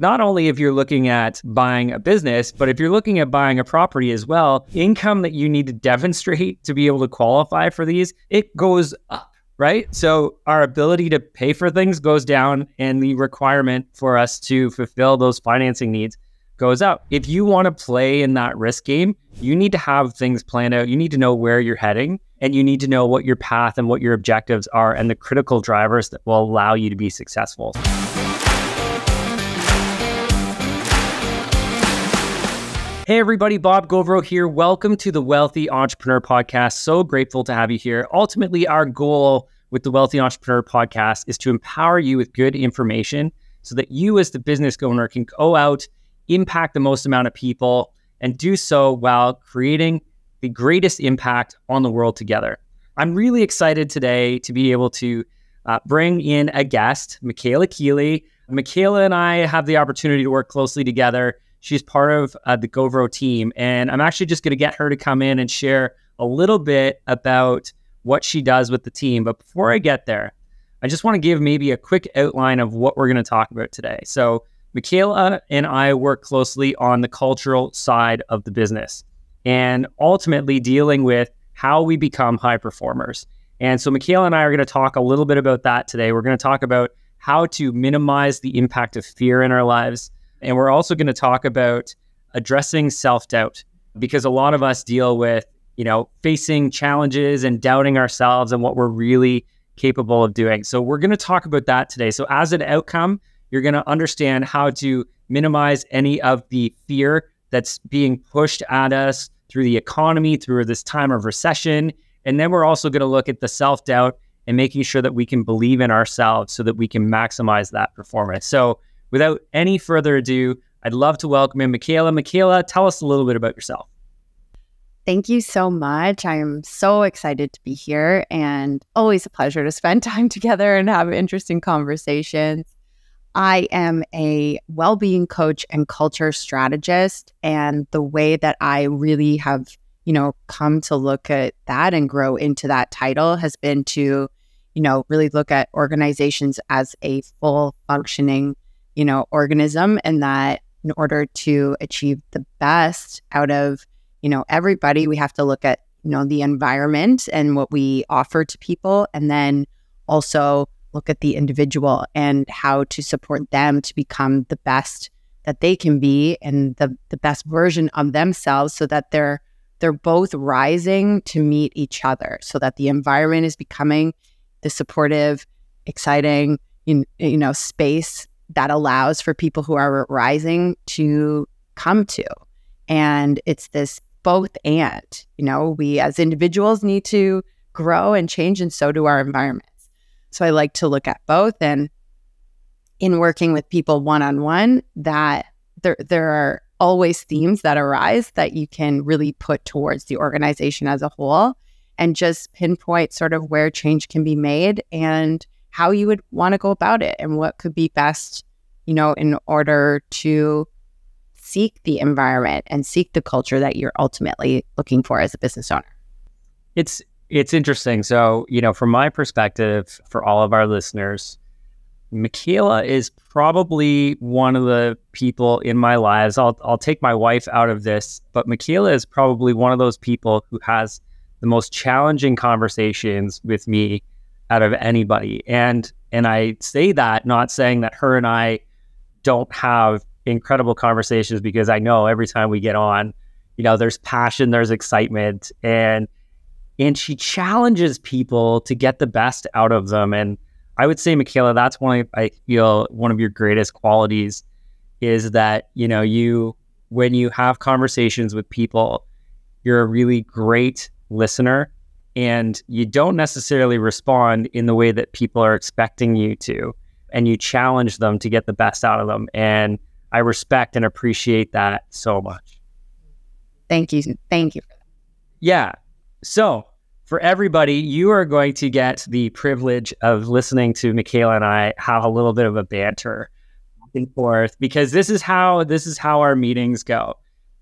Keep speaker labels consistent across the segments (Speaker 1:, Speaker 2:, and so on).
Speaker 1: Not only if you're looking at buying a business, but if you're looking at buying a property as well, income that you need to demonstrate to be able to qualify for these, it goes up, right? So our ability to pay for things goes down and the requirement for us to fulfill those financing needs goes up. If you want to play in that risk game, you need to have things planned out. You need to know where you're heading and you need to know what your path and what your objectives are and the critical drivers that will allow you to be successful. Hey, everybody, Bob Gauvreau here. Welcome to the Wealthy Entrepreneur Podcast. So grateful to have you here. Ultimately, our goal with the Wealthy Entrepreneur Podcast is to empower you with good information so that you, as the business owner, can go out, impact the most amount of people, and do so while creating the greatest impact on the world together. I'm really excited today to be able to uh, bring in a guest, Michaela Kealey. Michaela and I have the opportunity to work closely together She's part of uh, the Gauvreau team. And I'm actually just going to get her to come in and share a little bit about what she does with the team. But before I get there, I just want to give maybe a quick outline of what we're going to talk about today. So, Michaela and I work closely on the cultural side of the business and ultimately dealing with how we become high performers. And so, Michaela and I are going to talk a little bit about that today. We're going to talk about how to minimize the impact of fear in our lives, and we're also going to talk about addressing self doubt because a lot of us deal with, you know, facing challenges and doubting ourselves and what we're really capable of doing. So we're going to talk about that today. So as an outcome, you're going to understand how to minimize any of the fear that's being pushed at us through the economy, through this time of recession. And then we're also going to look at the self doubt and making sure that we can believe in ourselves so that we can maximize that performance. So without any further ado, I'd love to welcome in Michaela. Michaela, tell us a little bit about yourself.
Speaker 2: Thank you so much. I am so excited to be here and always a pleasure to spend time together and have interesting conversations. I am a well being coach and culture strategist. And the way that I really have, you know, come to look at that and grow into that title has been to, you know, really look at organizations as a full functioning you know, organism and that in order to achieve the best out of, you know, everybody, we have to look at, you know, the environment and what we offer to people and then also look at the individual and how to support them to become the best that they can be and the the best version of themselves so that they're they're both rising to meet each other so that the environment is becoming the supportive exciting you, you know space that allows for people who are rising to come to. And it's this both and, you know, we as individuals need to grow and change, and so do our environments. So I like to look at both. And in working with people one on one, that there, there are always themes that arise that you can really put towards the organization as a whole and just pinpoint sort of where change can be made and how you would want to go about it and what could be best, you know, in order to seek the environment and seek the culture that you're ultimately looking for as a business owner.
Speaker 1: It's it's interesting. So, you know, from my perspective, for all of our listeners, Michaela is probably one of the people in my lives. I'll I'll take my wife out of this, but Michaela is probably one of those people who has the most challenging conversations with me out of anybody. And and I say that not saying that her and I don't have incredible conversations because I know every time we get on, you know, there's passion, there's excitement, and and she challenges people to get the best out of them. And I would say, Michaela, that's one of, I feel one of your greatest qualities is that you know you when you have conversations with people, you're a really great listener and you don't necessarily respond in the way that people are expecting you to and you challenge them to get the best out of them and i respect and appreciate that so much.
Speaker 2: Thank you thank you.
Speaker 1: Yeah so for everybody you are going to get the privilege of listening to michaela and i have a little bit of a banter back and forth because this is how this is how our meetings go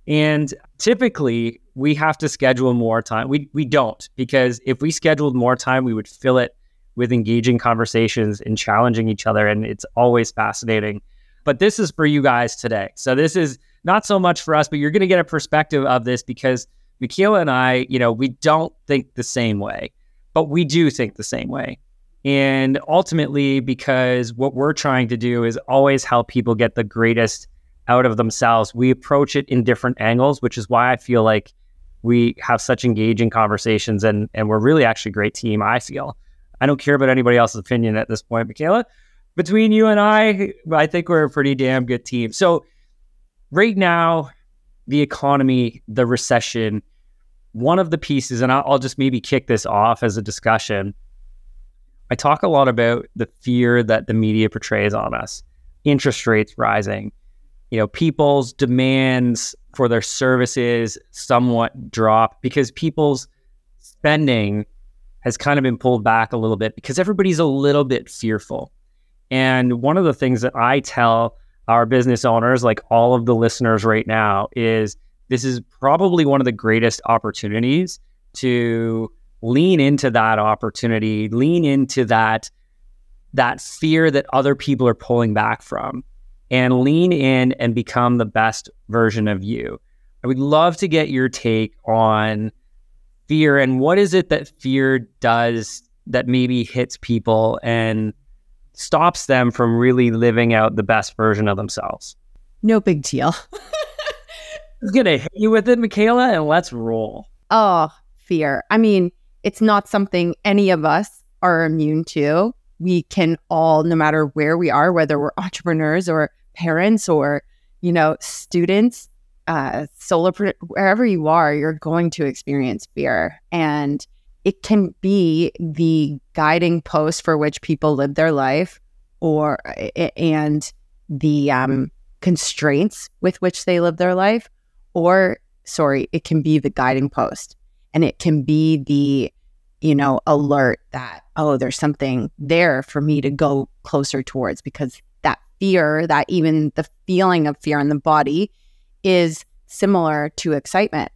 Speaker 1: and typically we have to schedule more time. We we don't because if we scheduled more time, we would fill it with engaging conversations and challenging each other, and it's always fascinating. But this is for you guys today. So this is not so much for us, but you're going to get a perspective of this because Michaela and I, you know, we don't think the same way, but we do think the same way. And ultimately, because what we're trying to do is always help people get the greatest out of themselves, we approach it in different angles, which is why I feel like we have such engaging conversations and and we're really actually a great team, I feel. I don't care about anybody else's opinion at this point, Michaela. Between you and I, I think we're a pretty damn good team. So right now, the economy, the recession, one of the pieces, and I'll, I'll just maybe kick this off as a discussion. I talk a lot about the fear that the media portrays on us, interest rates rising, you know, people's demands for their services somewhat drop because people's spending has kind of been pulled back a little bit because everybody's a little bit fearful. And one of the things that I tell our business owners, like all of the listeners right now, is this is probably one of the greatest opportunities to lean into that opportunity, lean into that that fear that other people are pulling back from and lean in and become the best version of you. I would love to get your take on fear and what is it that fear does that maybe hits people and stops them from really living out the best version of themselves.
Speaker 2: No big deal.
Speaker 1: I'm gonna hit you with it, Michaela, and let's roll.
Speaker 2: Oh, fear. I mean, it's not something any of us are immune to. We can all, no matter where we are, whether we're entrepreneurs or parents or, you know, students, uh, wherever you are, you're going to experience fear. And it can be the guiding post for which people live their life or and the um, constraints with which they live their life or sorry it can be the guiding post and it can be the you know alert that oh there's something there for me to go closer towards because fear that even the feeling of fear in the body is similar to excitement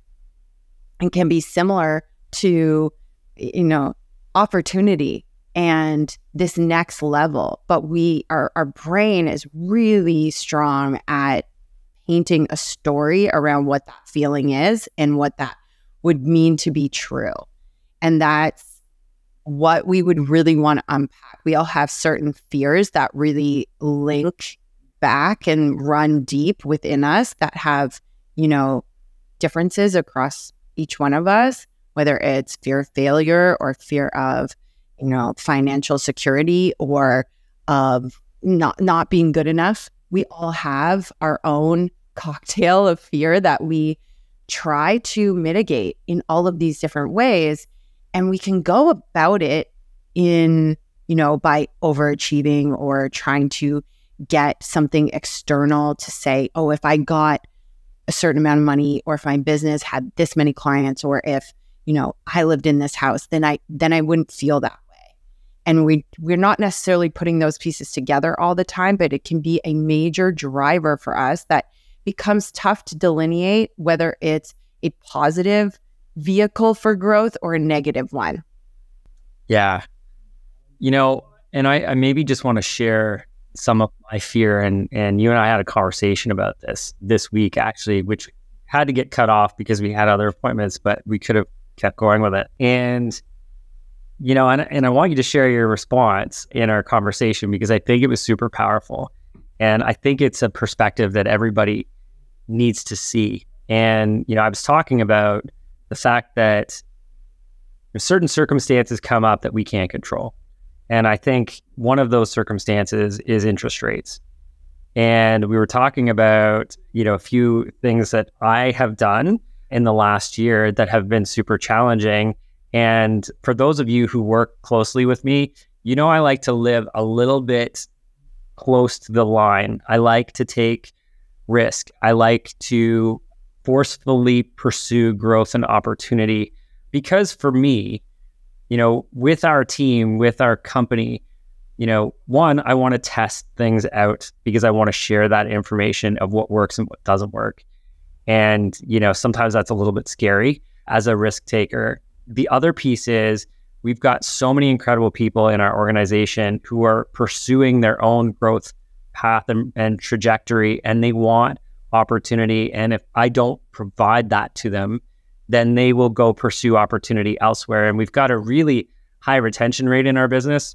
Speaker 2: and can be similar to you know opportunity and this next level. But we our, our brain is really strong at painting a story around what that feeling is and what that would mean to be true. And that's what we would really want to unpack we all have certain fears that really link back and run deep within us that have you know, differences across each one of us, whether it's fear of failure or fear of, you know, financial security or of not not being good enough. We all have our own cocktail of fear that we try to mitigate in all of these different ways and we can go about it in you know by overachieving or trying to get something external to say oh if i got a certain amount of money or if my business had this many clients or if you know i lived in this house then i then i wouldn't feel that way. And we we're not necessarily putting those pieces together all the time but it can be a major driver for us that becomes tough to delineate whether it's a positive vehicle for growth or a negative one?
Speaker 1: Yeah. You know and i, I maybe just want to share some of my fear and and you and I had a conversation about this this week actually which had to get cut off because we had other appointments but we could have kept going with it. And you know and, and I want you to share your response in our conversation because I think it was super powerful. And I think it's a perspective that everybody needs to see. And you know I was talking about the fact that certain circumstances come up that we can't control and I think one of those circumstances is interest rates. And we were talking about, you know, a few things that I have done in the last year that have been super challenging. And for those of you who work closely with me, you know, I like to live a little bit close to the line. I like to take risk. I like to forcefully pursue growth and opportunity because for me, you know, with our team, with our company, you know, one, I want to test things out because I want to share that information of what works and what doesn't work. And, you know, sometimes that's a little bit scary as a risk taker. The other piece is we've got so many incredible people in our organization who are pursuing their own growth path and, and trajectory and they want opportunity. And if I don't provide that to them, then they will go pursue opportunity elsewhere. And we've got a really high retention rate in our business.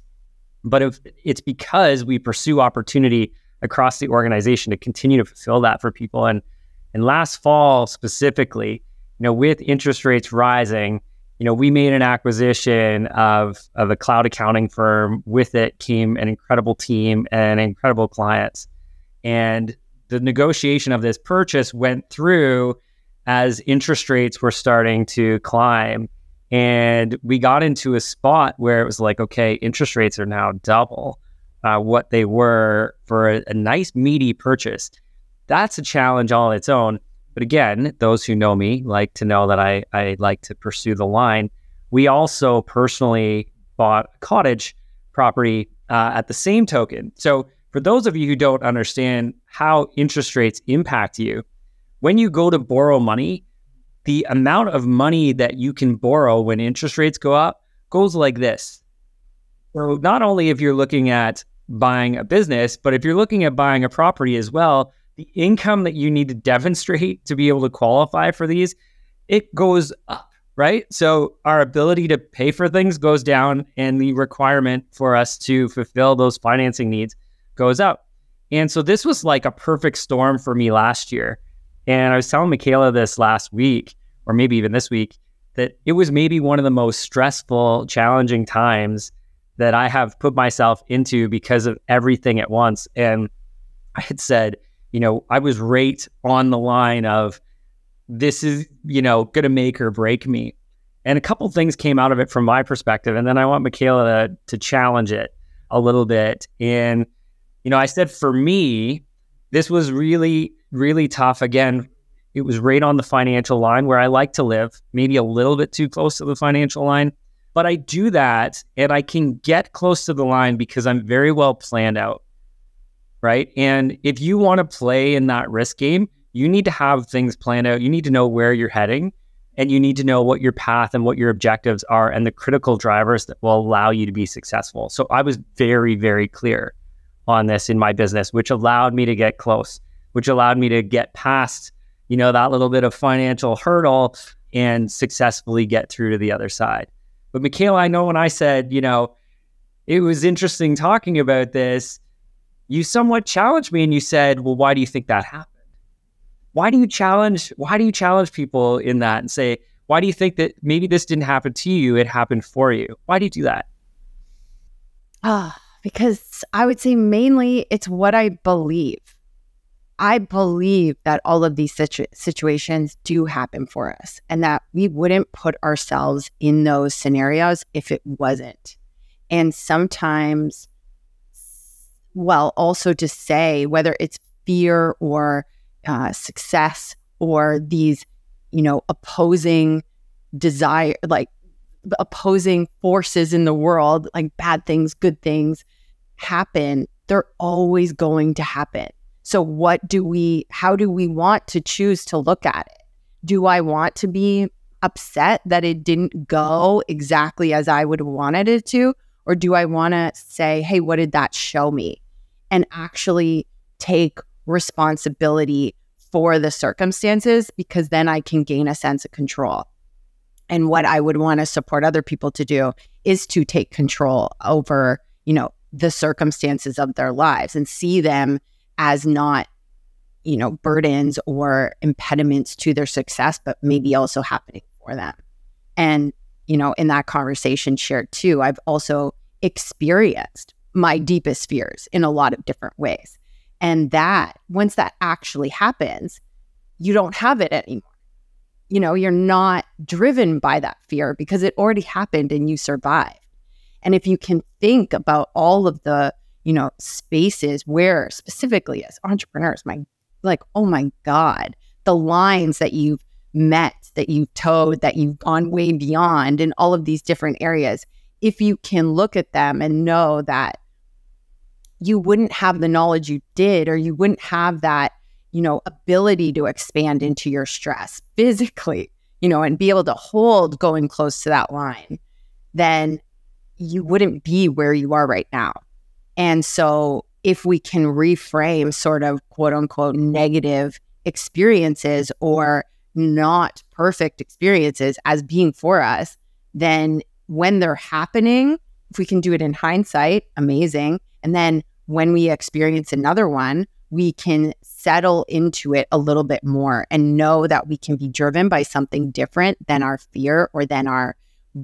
Speaker 1: But if it's because we pursue opportunity across the organization to continue to fulfill that for people. And and last fall specifically, you know, with interest rates rising, you know, we made an acquisition of of a cloud accounting firm. With it came an incredible team and incredible clients. And the negotiation of this purchase went through as interest rates were starting to climb. And we got into a spot where it was like, okay, interest rates are now double uh, what they were for a, a nice, meaty purchase. That's a challenge all its own. But again, those who know me like to know that I, I like to pursue the line. We also personally bought a cottage property uh, at the same token. So for those of you who don't understand how interest rates impact you, when you go to borrow money, the amount of money that you can borrow when interest rates go up goes like this. So not only if you're looking at buying a business, but if you're looking at buying a property as well, the income that you need to demonstrate to be able to qualify for these, it goes up, right? So our ability to pay for things goes down and the requirement for us to fulfill those financing needs goes up. And so this was like a perfect storm for me last year. And I was telling Michaela this last week, or maybe even this week, that it was maybe one of the most stressful, challenging times that I have put myself into because of everything at once. And I had said, you know, I was right on the line of this is, you know, going to make or break me. And a couple things came out of it from my perspective. And then I want Michaela to, to challenge it a little bit. And you know, I said for me, this was really, really tough. Again, it was right on the financial line where I like to live, maybe a little bit too close to the financial line. But I do that and I can get close to the line because I'm very well planned out. Right. And if you want to play in that risk game, you need to have things planned out. You need to know where you're heading and you need to know what your path and what your objectives are and the critical drivers that will allow you to be successful. So I was very, very clear on this in my business, which allowed me to get close, which allowed me to get past, you know, that little bit of financial hurdle and successfully get through to the other side. But Michaela, I know when I said, you know, it was interesting talking about this, you somewhat challenged me and you said, well, why do you think that happened? Why do you challenge why do you challenge people in that and say, why do you think that maybe this didn't happen to you, it happened for you? Why do you do that?
Speaker 2: Ah, because I would say mainly it's what I believe. I believe that all of these situ- situations do happen for us and that we wouldn't put ourselves in those scenarios if it wasn't. And sometimes, well, also to say whether it's fear or uh, success or these, you know, opposing desire, like opposing forces in the world, like bad things, good things happen, they're always going to happen. So, what do we, how do we want to choose to look at it? Do I want to be upset that it didn't go exactly as I would have wanted it to? Or do I want to say, hey, what did that show me? And actually take responsibility for the circumstances because then I can gain a sense of control. And what I would want to support other people to do is to take control over, you know, the circumstances of their lives and see them as not, you know, burdens or impediments to their success, but maybe also happening for them. And, you know, in that conversation shared too, I've also experienced my deepest fears in a lot of different ways. And that once that actually happens, you don't have it anymore you know, you're not driven by that fear because it already happened and you survived. And if you can think about all of the, you know, spaces where specifically as entrepreneurs, my like, oh my God, the lines that you've met, that you've towed, that you've gone way beyond in all of these different areas, if you can look at them and know that you wouldn't have the knowledge you did, or you wouldn't have that you know, ability to expand into your stress physically, you know, and be able to hold going close to that line, then you wouldn't be where you are right now. And so if we can reframe sort of quote unquote negative experiences or not perfect experiences as being for us, then when they're happening, if we can do it in hindsight, amazing. And then when we experience another one, we can settle into it a little bit more and know that we can be driven by something different than our fear or than our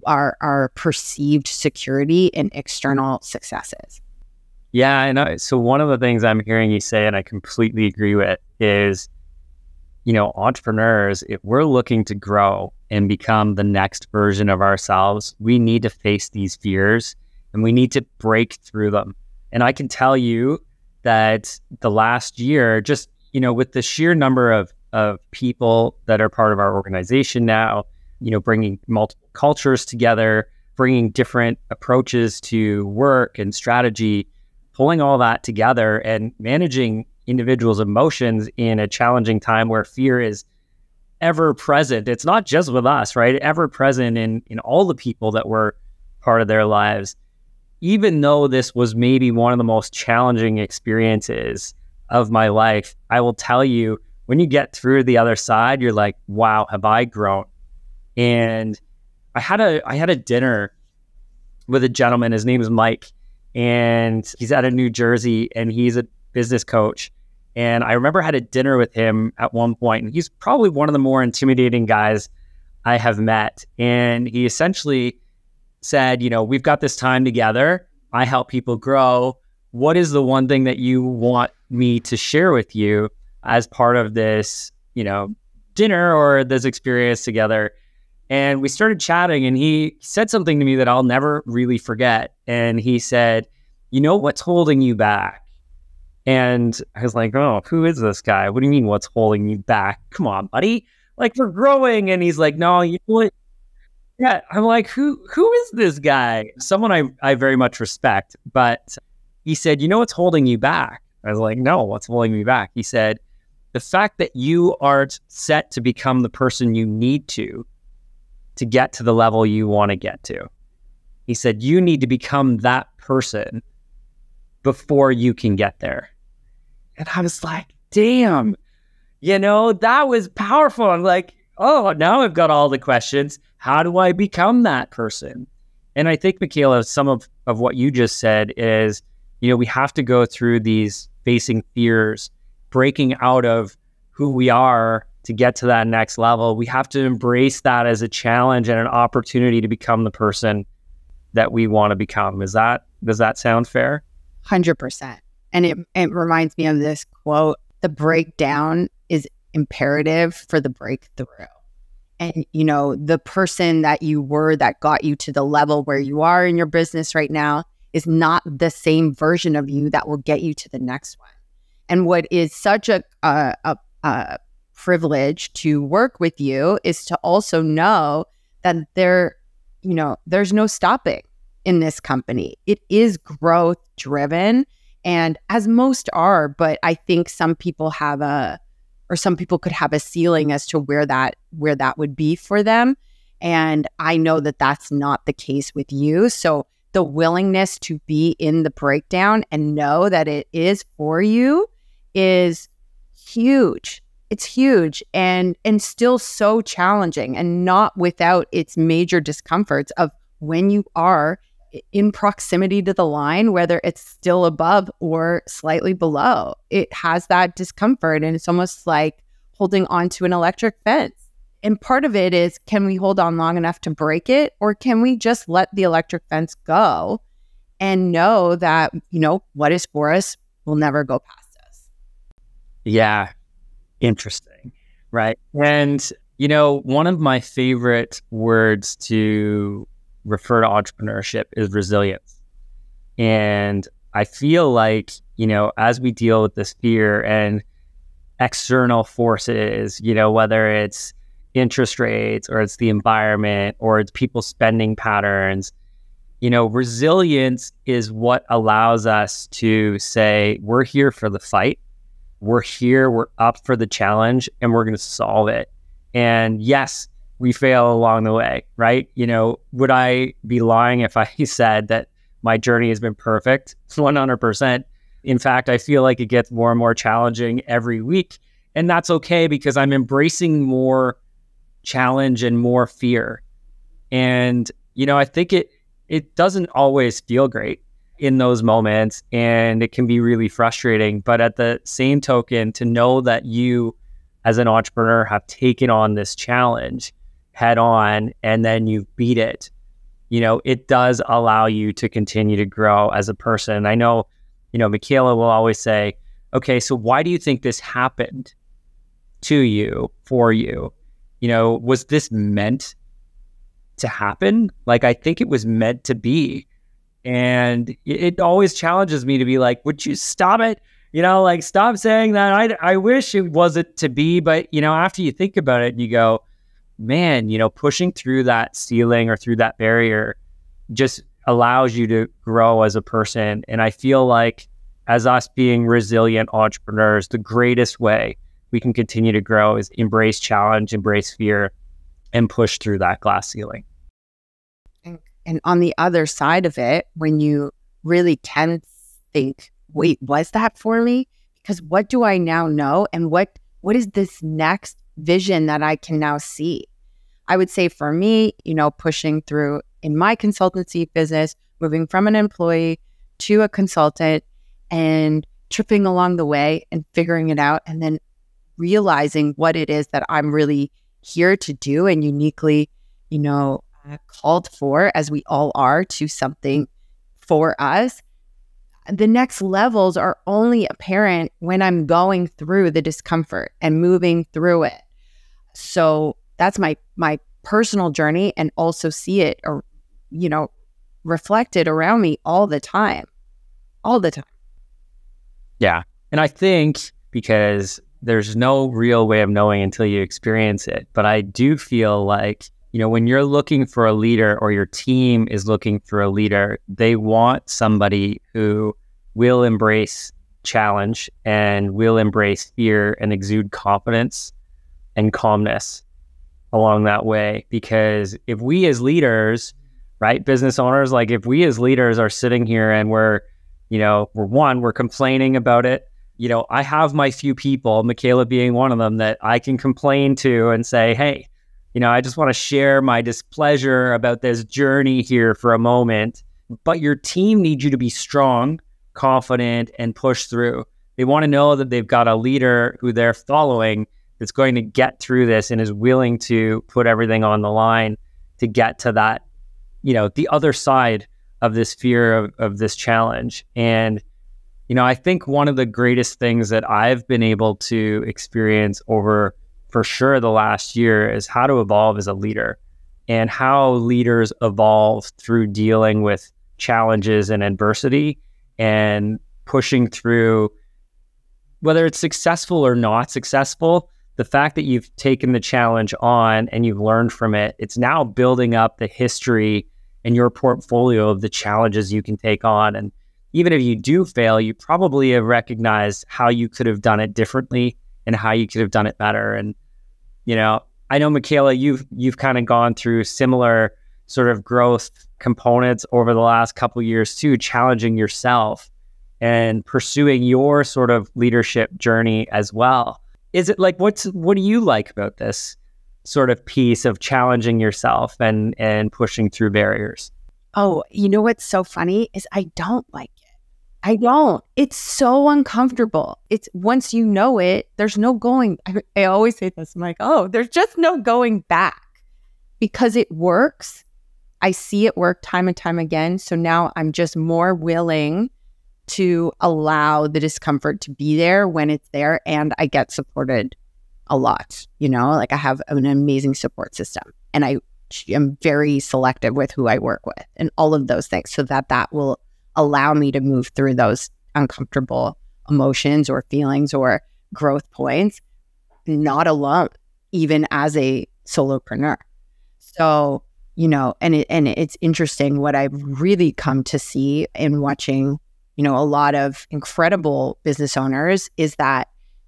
Speaker 2: our our perceived security and external successes.
Speaker 1: Yeah, I, so one of the things I'm hearing you say, and I completely agree with, is you know, entrepreneurs, if we're looking to grow and become the next version of ourselves, we need to face these fears and we need to break through them. And I can tell you that the last year, just, you know, with the sheer number of, of people that are part of our organization now, you know, bringing multiple cultures together, bringing different approaches to work and strategy, pulling all that together and managing individuals' emotions in a challenging time where fear is ever present. It's not just with us, right? Ever present in in all the people that were part of their lives. Even though this was maybe one of the most challenging experiences of my life, I will tell you when you get through the other side, you're like, wow, have I grown? And I had a I had a dinner with a gentleman. His name is Mike, and he's out of New Jersey, and he's a business coach. And I remember I had a dinner with him at one point, and he's probably one of the more intimidating guys I have met. And he essentially said, You know, we've got this time together. I help people grow. What is the one thing that you want me to share with you as part of this, you know, dinner or this experience together? And we started chatting, and he said something to me that I'll never really forget. And he said, You know what's holding you back? And I was like, oh, who is this guy? What do you mean, what's holding you back? Come on, buddy. Like, we're growing. And he's like, no, you know what? Yeah. I'm like, who who is this guy? Someone I, I very much respect. But he said, you know what's holding you back? I was like, no, what's holding me back? He said, the fact that you aren't set to become the person you need to to get to the level you want to get to. He said, you need to become that person before you can get there. And I was like, damn, you know, that was powerful. I'm like, oh, now I've got all the questions. How do I become that person? And I think, Michaela, some of, of what you just said is, you know, we have to go through these facing fears, breaking out of who we are to get to that next level. We have to embrace that as a challenge and an opportunity to become the person that we want to become. Is that does that sound fair?
Speaker 2: 100%. And it, it reminds me of this quote the breakdown is imperative for the breakthrough. And, you know, the person that you were that got you to the level where you are in your business right now is not the same version of you that will get you to the next one. And what is such a, a, a, a privilege to work with you is to also know that there, you know, there's no stopping in this company. It is growth driven and as most are, but I think some people have a or some people could have a ceiling as to where that where that would be for them. And I know that that's not the case with you. So the willingness to be in the breakdown and know that it is for you is huge. It's huge and and still so challenging and not without its major discomforts of when you are in proximity to the line, whether it's still above or slightly below. It has that discomfort and it's almost like holding onto an electric fence. And part of it is can we hold on long enough to break it or can we just let the electric fence go and know that, you know, what is for us will never go past us?
Speaker 1: Yeah. Interesting. Right. And, you know, one of my favorite words to refer to entrepreneurship is resilience. And I feel like, you know, as we deal with this fear and external forces, you know, whether it's interest rates or it's the environment or it's people's spending patterns, you know, resilience is what allows us to say, we're here for the fight. We're here, we're up for the challenge, and we're going to solve it. And yes, we fail along the way, right? You know, would I be lying if I said that my journey has been perfect? 100%. In fact, I feel like it gets more and more challenging every week. And that's okay because I'm embracing more challenge and more fear. And, you know, I think it it doesn't always feel great in those moments and it can be really frustrating. But at the same token, to know that you as an entrepreneur have taken on this challenge head on and then you beat it, you know, it does allow you to continue to grow as a person. I know, you know, Michaela will always say, okay, so why do you think this happened to you, for you? You know, was this meant to happen? Like, I think it was meant to be. And it, always challenges me to be like, would you stop it? You know, like stop saying that. I, I wish it wasn't to be, but you know, after you think about it, you go, man, you know, pushing through that ceiling or through that barrier just allows you to grow as a person. And I feel like as us being resilient entrepreneurs, the greatest way we can continue to grow is embrace challenge, embrace fear, and push through that glass ceiling.
Speaker 2: And on the other side of it, when you really can think, wait, was that for me? Because what do I now know? And what what is this next vision that I can now see? I would say for me, you know, pushing through in my consultancy business, moving from an employee to a consultant and tripping along the way and figuring it out and then realizing what it is that I'm really here to do and uniquely, you know, uh, called for, as we all are, to something for us. The next levels are only apparent when I'm going through the discomfort and moving through it. So that's my my personal journey and also see it or you know reflected around me all the time. All the time.
Speaker 1: Yeah. And I think because there's no real way of knowing until you experience it, but I do feel like you know, when you're looking for a leader or your team is looking for a leader, they want somebody who will embrace challenge and will embrace fear and exude confidence and calmness along that way. Because if we as leaders, right, business owners, like if we as leaders are sitting here and we're, you know, we're one, we're complaining about it. You know, I have my few people, Michaela being one of them, that I can complain to and say, hey, you know, I just want to share my displeasure about this journey here for a moment. But your team needs you to be strong, confident, and push through. They want to know that they've got a leader who they're following that's going to get through this and is willing to put everything on the line to get to that, you know, the other side of this fear of, of this challenge. And, you know, I think one of the greatest things that I've been able to experience over for sure the last year is how to evolve as a leader and how leaders evolve through dealing with challenges and adversity and pushing through whether it's successful or not successful the fact that you've taken the challenge on and you've learned from it it's now building up the history and your portfolio of the challenges you can take on and even if you do fail you probably have recognized how you could have done it differently and how you could have done it better. And you know, I know Michaela, you've you've kind of gone through similar sort of growth components over the last couple years too, challenging yourself and pursuing your sort of leadership journey as well. Is it like what's what do you like about this sort of piece of challenging yourself and and pushing through barriers?
Speaker 2: Oh, you know what's so funny is I don't like it. I don't. It's so uncomfortable. It's once you know it, there's no going. I, I, always say this. I'm like, oh, there's just no going back because it works. I see it work time and time again. So now I'm just more willing to allow the discomfort to be there when it's there. And I get supported a lot. You know, like I have an amazing support system and I am very selective with who I work with and all of those things so that that will allow me to move through those uncomfortable emotions or feelings or growth points, not alone, even as a solopreneur. So, you know, and it, and it's interesting what I've really come to see in watching, you know, a lot of incredible business owners is that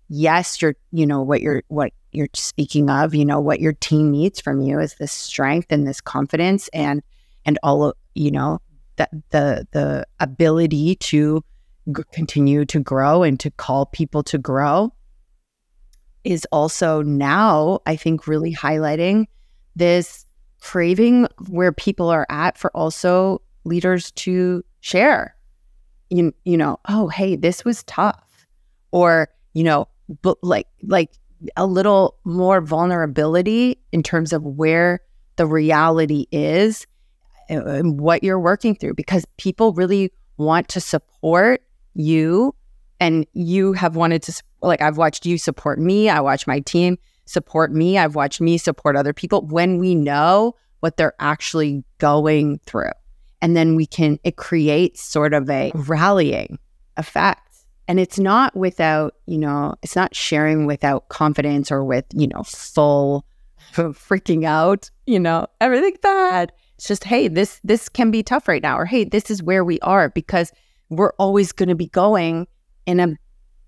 Speaker 2: yes, you're, you know, what you're what you're speaking of, you know, what your team needs from you is this strength and this confidence and and all of, you know, the the the ability to continue to grow and to call people to grow is also now, I think, really highlighting this craving where people are at for also leaders to share. You, you know, oh, hey, this was tough. Or, you know, but like like a little more vulnerability in terms of where the reality is and what you're working through because people really want to support you and you have wanted to like I've watched you support me, I watch my team support me, I've watched me support other people when we know what they're actually going through. And then we can it creates sort of a rallying effect. And it's not without, you know, it's not sharing without confidence or with, you know, full freaking out, you know, everything bad. It's just, hey, this this can be tough right now, or hey, this is where we are because we're always going to be going in a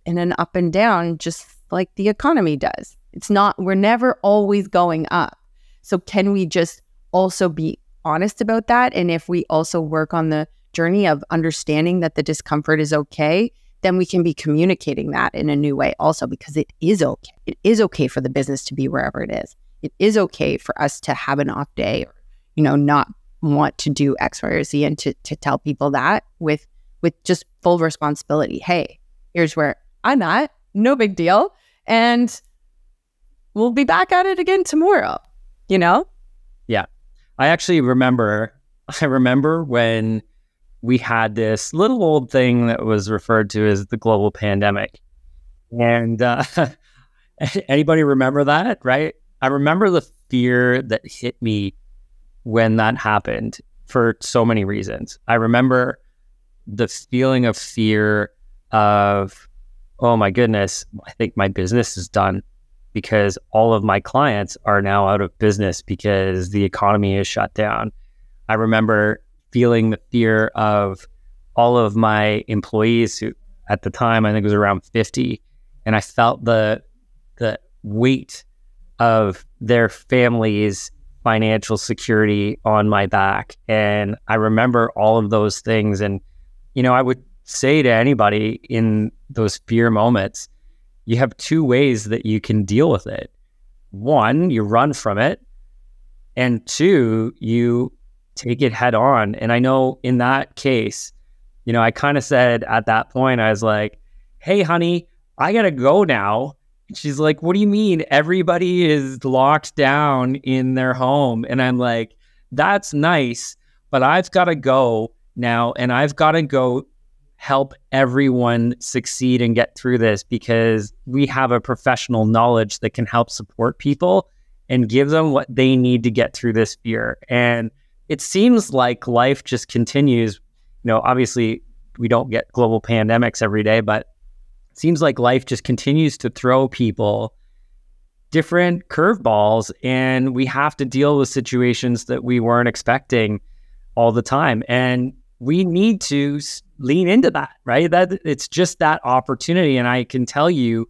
Speaker 2: in an up and down, just like the economy does. It's not. We're never always going up. So can we just also be honest about that? And if we also work on the journey of understanding that the discomfort is okay, then we can be communicating that in a new way also because it is okay. It is okay for the business to be wherever it is. It is okay for us to have an off day or, you know, not want to do X, Y, or Z and to, to tell people that with with just full responsibility. Hey, here's where I'm at. No big deal. And we'll be back at it again tomorrow, you know?
Speaker 1: I actually remember, I remember when we had this little old thing that was referred to as the global pandemic. And uh, anybody remember that, right? I remember the fear that hit me when that happened for so many reasons. I remember the feeling of fear of, oh my goodness, I think my business is done because all of my clients are now out of business because the economy is shut down. I remember feeling the fear of all of my employees who at the time I think it was around 50 and I felt the the weight of their families financial security on my back and I remember all of those things and you know I would say to anybody in those fear moments you have two ways that you can deal with it one you run from it and two you take it head on. And I know in that case, you know, I kind of said at that point, I was like, hey, honey, I got to go now. she's like, what do you mean? Everybody is locked down in their home. And I'm like, that's nice, but I've got to go now and I've got to go help everyone succeed and get through this because we have a professional knowledge that can help support people and give them what they need to get through this fear. And it seems like life just continues. You know, obviously we don't get global pandemics every day, but it seems like life just continues to throw people different curveballs and we have to deal with situations that we weren't expecting all the time. And we need to lean into that, right? That it's just that opportunity. And I can tell you,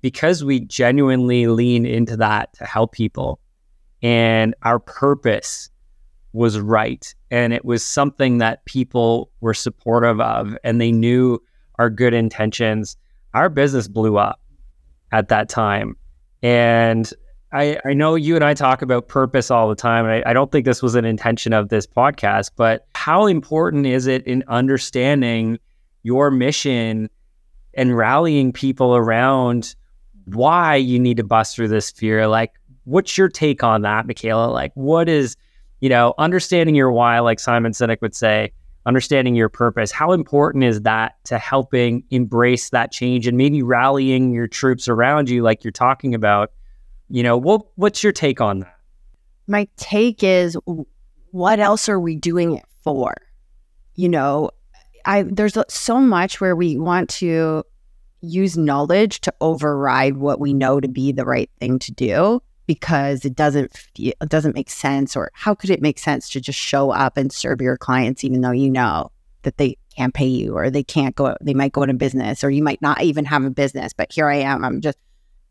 Speaker 1: because we genuinely lean into that to help people and our purpose was right and it was something that people were supportive of and they knew our good intentions our business blew up at that time and I, I know you and I talk about purpose all the time. And I, I don't think this was an intention of this podcast, but how important is it in understanding your mission and rallying people around why you need to bust through this fear? Like, what's your take on that, Michaela? Like, what is you know, understanding your why, like Simon Sinek would say, understanding your purpose, how important is that to helping embrace that change and maybe rallying your troops around you, like you're talking about? You know, what what's your take on that?
Speaker 2: My take is, what else are we doing it for? You know, I there's so much where we want to use knowledge to override what we know to be the right thing to do because it doesn't it doesn't make sense or how could it make sense to just show up and serve your clients even though you know that they can't pay you or they can't go they might go into business or you might not even have a business but here I am I'm just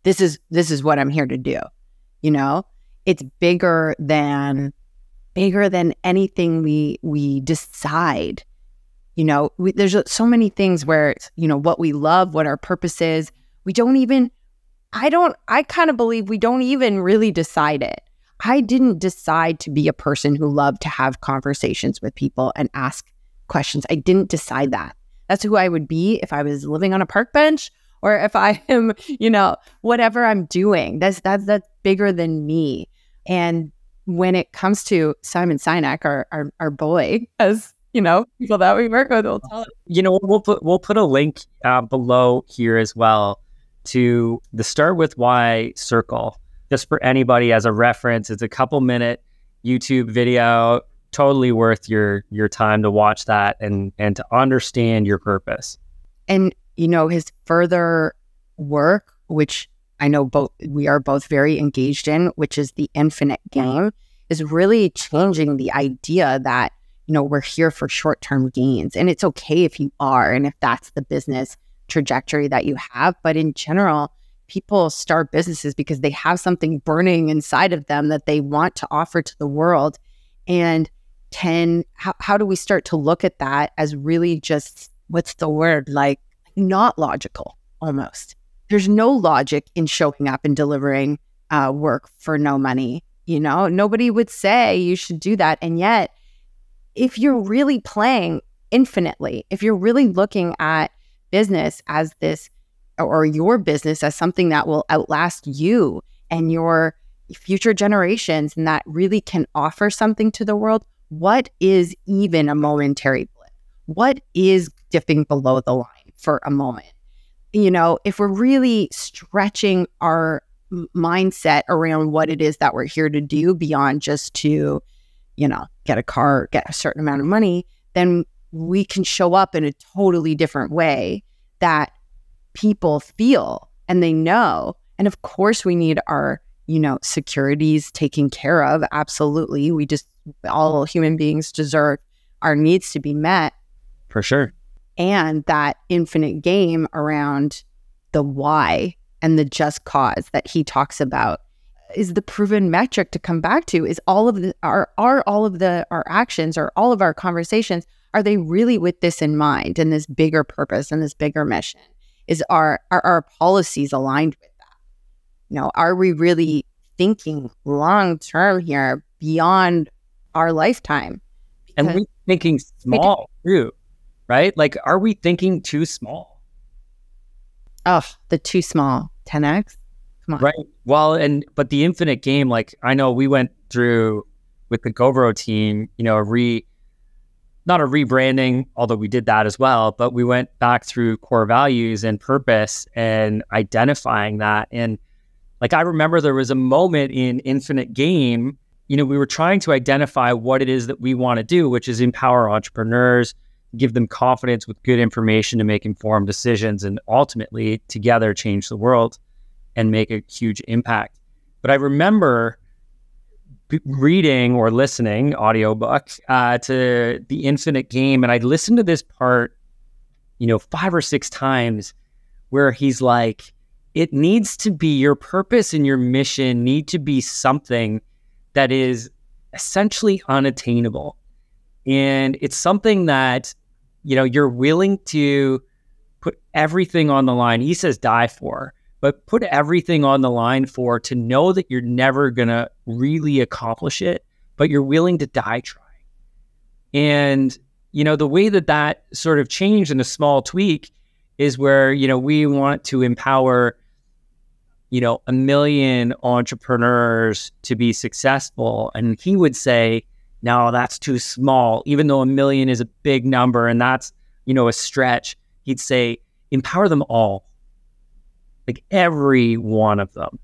Speaker 2: this is this is what I'm here to do you know it's bigger than bigger than anything we we decide You know, we, there's so many things where it's, you know, what we love, what our purpose is. We don't even, I don't, I kind of believe we don't even really decide it. I didn't decide to be a person who loved to have conversations with people and ask questions. I didn't decide that. That's who I would be if I was living on a park bench or if I am, you know, whatever I'm doing. That's that's that's bigger than me. And when it comes to Simon Sinek, our our, our boy, as you know, people that we work with will tell us.
Speaker 1: You know, we'll put we'll put a link uh, below here as well to the Start with Why circle, just for anybody as a reference. It's a couple minute YouTube video, totally worth your your time to watch that and and to understand your purpose.
Speaker 2: And you know, his further work, which I know both we are both very engaged in, which is the infinite game, is really changing the idea that you know we're here for short term gains, and it's okay if you are, and if that's the business trajectory that you have. But in general, people start businesses because they have something burning inside of them that they want to offer to the world, and can how, how do we start to look at that as really just what's the word? Like not logical almost. There's no logic in showing up and delivering uh, work for no money. You know, nobody would say you should do that. And yet, if you're really playing infinitely, if you're really looking at business as this or your business as something that will outlast you and your future generations and that really can offer something to the world, what is even a momentary blip? What is dipping below the line? For a moment. You know, if we're really stretching our mindset around what it is that we're here to do beyond just to, you know, get a car, get a certain amount of money, then we can show up in a totally different way that people feel and they know. And of course, we need our, you know, securities taken care of. Absolutely. We just, all human beings deserve our needs to be met.
Speaker 1: For sure
Speaker 2: and that infinite game around the why and the just cause that he talks about is the proven metric to come back to is all of the are are all of the our actions or all of our conversations are they really with this in mind and this bigger purpose and this bigger mission? Is our are our policies aligned with that? You know are we really thinking long term here beyond our lifetime?
Speaker 1: Because and we're thinking small too right? Like, are we thinking too small?
Speaker 2: Oh, the too small 10x. Come on.
Speaker 1: Right. Well, and but the infinite game, like I know we went through with the Gauvreau team, you know, a re not a rebranding, although we did that as well, but we went back through core values and purpose and identifying that. And like I remember there was a moment in Infinite Game, you know, we were trying to identify what it is that we want to do, which is empower entrepreneurs, give them confidence with good information to make informed decisions and ultimately together change the world and make a huge impact. But I remember reading or listening audiobook uh, to the infinite game and i listened to this part you know five or six times where he's like it needs to be your purpose and your mission need to be something that is essentially unattainable and it's something that you know, you're willing to put everything on the line. He says die for, but put everything on the line for to know that you're never going to really accomplish it, but you're willing to die trying. And, you know, the way that that sort of changed in a small tweak is where, you know, we want to empower, you know, a million entrepreneurs to be successful. And he would say, no, that's too small. Even though a million is a big number and that's, you know, a stretch, he'd say, empower them all, like every one of them.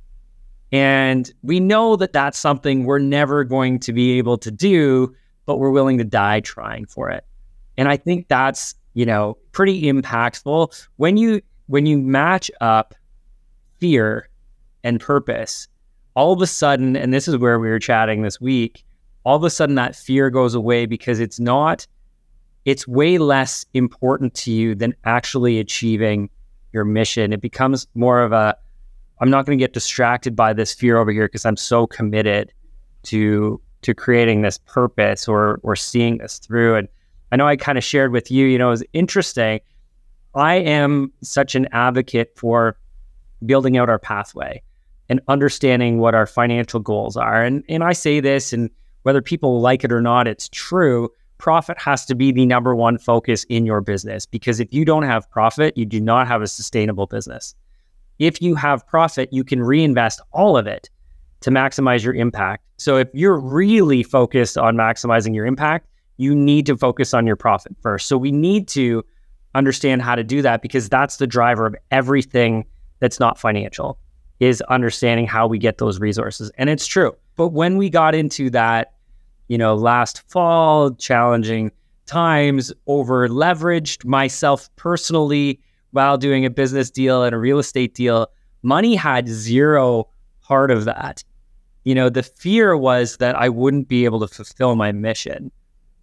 Speaker 1: And we know that that's something we're never going to be able to do, but we're willing to die trying for it. And I think that's, you know, pretty impactful when you when you match up fear and purpose, all of a sudden, and this is where we were chatting this week, all of a sudden that fear goes away because it's not, it's way less important to you than actually achieving your mission. It becomes more of a, I'm not going to get distracted by this fear over here because I'm so committed to to creating this purpose or or seeing this through. And I know I kind of shared with you, you know, it was interesting. I am such an advocate for building out our pathway and understanding what our financial goals are. And and I say this and whether people like it or not, it's true. Profit has to be the number one focus in your business because if you don't have profit, you do not have a sustainable business. If you have profit, you can reinvest all of it to maximize your impact. So if you're really focused on maximizing your impact, you need to focus on your profit first. So we need to understand how to do that because that's the driver of everything that's not financial is understanding how we get those resources. And it's true. But when we got into that, you know, last fall, challenging times, over leveraged myself personally while doing a business deal and a real estate deal, money had zero part of that. You know, the fear was that I wouldn't be able to fulfill my mission.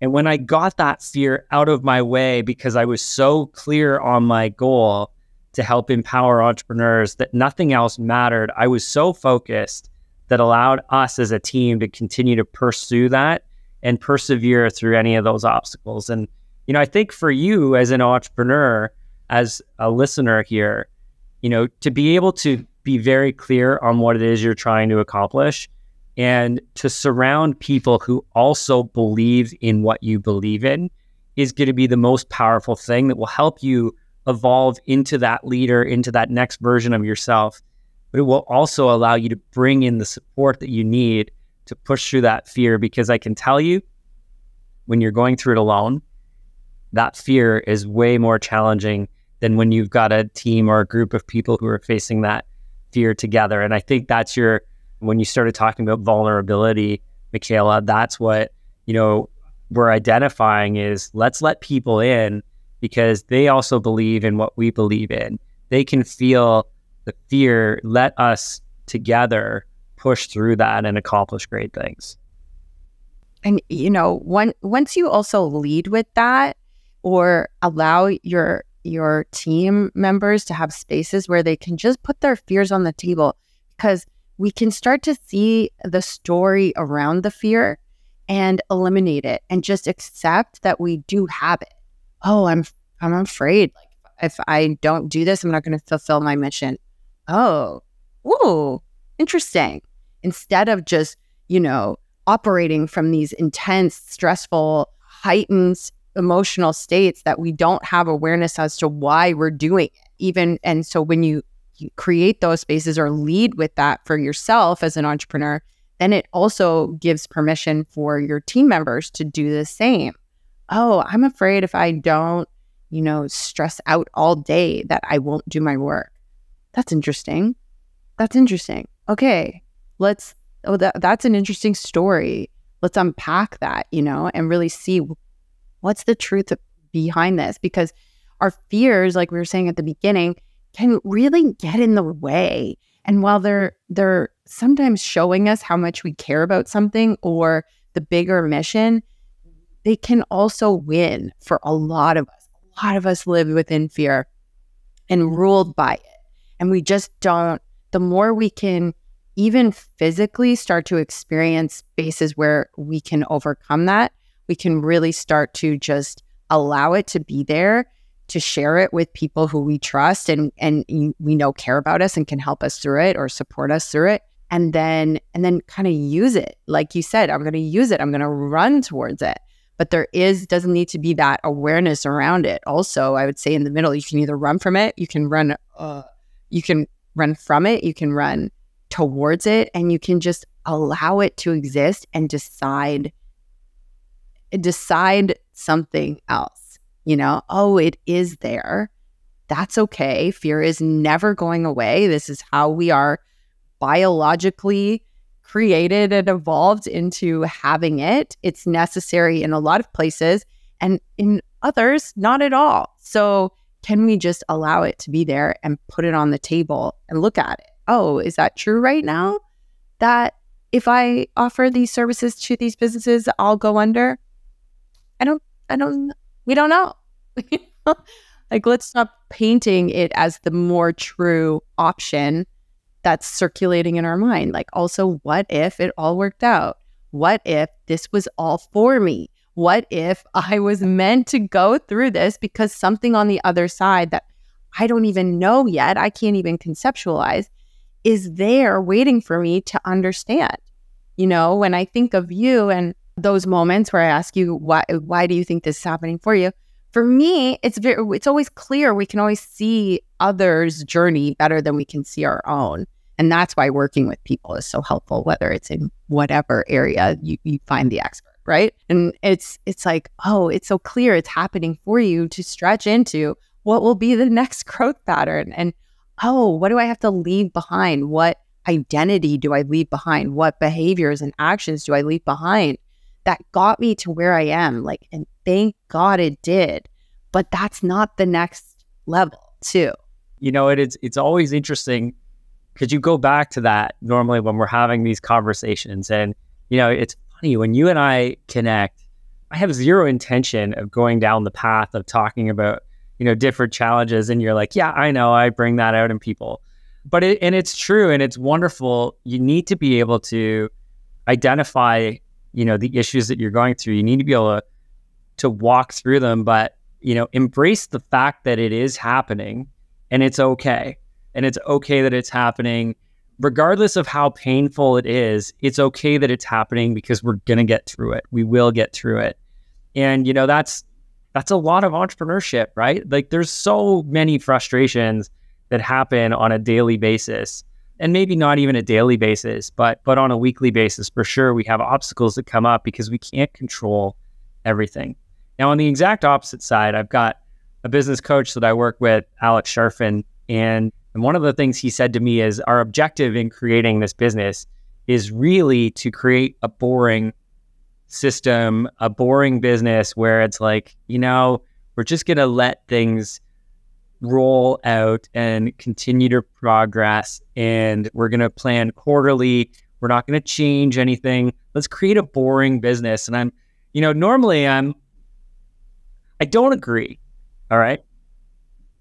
Speaker 1: And when I got that fear out of my way because I was so clear on my goal to help empower entrepreneurs that nothing else mattered, I was so focused that allowed us as a team to continue to pursue that and persevere through any of those obstacles. And, you know, I think for you as an entrepreneur, as a listener here, you know, to be able to be very clear on what it is you're trying to accomplish and to surround people who also believe in what you believe in is going to be the most powerful thing that will help you evolve into that leader, into that next version of yourself. It will also allow you to bring in the support that you need to push through that fear. Because I can tell you, when you're going through it alone, that fear is way more challenging than when you've got a team or a group of people who are facing that fear together. And I think that's your when you started talking about vulnerability, Michaela, that's what, you know, we're identifying is let's let people in because they also believe in what we believe in. They can feel the fear. Let us together push through that and accomplish great things.
Speaker 2: And you know, once you also lead with that or allow your your team members to have spaces where they can just put their fears on the table because we can start to see the story around the fear and eliminate it and just accept that we do have it. Oh, I'm I'm afraid like if I don't do this, I'm not going to fulfill my mission. Oh, ooh, interesting. Instead of just, you know, operating from these intense, stressful, heightened emotional states that we don't have awareness as to why we're doing it. Even and so when you create those spaces or lead with that for yourself as an entrepreneur, then it also gives permission for your team members to do the same. Oh, I'm afraid if I don't, you know, stress out all day that I won't do my work. That's interesting. That's interesting. Okay, let's, oh, that, that's an interesting story. Let's unpack that, you know, and really see what's the truth behind this because our fears, like we were saying at the beginning, can really get in the way. And while they're they're sometimes showing us how much we care about something or the bigger mission, they can also win for a lot of us. A lot of us live within fear and ruled by it. And we just don't, the more we can even physically start to experience spaces where we can overcome that, we can really start to just allow it to be there to share it with people who we trust and and we know care about us and can help us through it or support us through it. And then and then kind of use it. Like you said i'm going to use it. I'm going to run towards it. But there is doesn't need to be that awareness around it. Also i would say in the middle you can either run from it you can run uh, you can run from it you can run towards it and you can just allow it to exist and decide decide something else you know, oh, it is there. That's okay. Fear is never going away. This is how we are biologically created and evolved into having it. It's necessary in a lot of places and in others, not at all. So, can we just allow it to be there and put it on the table and look at it? Oh, is that true right now? That if I offer these services to these businesses, I'll go under? I don't, I don't, we don't know. like, let's stop painting it as the more true option that's circulating in our mind. Like, also, what if it all worked out? What if this was all for me? What if I was meant to go through this because something on the other side that I don't even know yet, I can't even conceptualize, is there waiting for me to understand? You know, when I think of you and those moments where I ask you, why, why do you think this is happening for you? For me, it's very, it's always clear. We can always see others' journey better than we can see our own. And that's why working with people is so helpful, whether it's in whatever area you, you find the expert, right? And it's it's like, oh, it's so clear it's happening for you to stretch into what will be the next growth pattern. And oh, what do I have to leave behind? What identity do I leave behind? What behaviors and actions do I leave behind that got me to where I am? Like, and thank God it did. But that's not the next level, too.
Speaker 1: You know, it is it's always interesting because you go back to that normally when we're having these conversations. And, you know, it's funny when you and I connect, I have zero intention of going down the path of talking about, you know, different challenges. And you're like, yeah, I know, I bring that out in people. But it, and it's true and it's wonderful. You need to be able to identify, you know, the issues that you're going through. You need to be able to, to walk through them, but, you know, embrace the fact that it is happening and it's okay and it's okay that it's happening. Regardless of how painful it is, it's okay that it's happening because we're going to get through it. We will get through it. And you know, that's that's a lot of entrepreneurship, right? Like there's so many frustrations that happen on a daily basis. And maybe not even a daily basis, but but on a weekly basis for sure we have obstacles that come up because we can't control everything. Now on the exact opposite side, I've got a business coach that I work with, Alex Charfen, and and one of the things he said to me is our objective in creating this business is really to create a boring system, a boring business where it's like, you know, we're just going to let things roll out and continue to progress. And we're going to plan quarterly. We're not going to change anything. Let's create a boring business. And I'm, you know, normally I'm, I don't agree. All right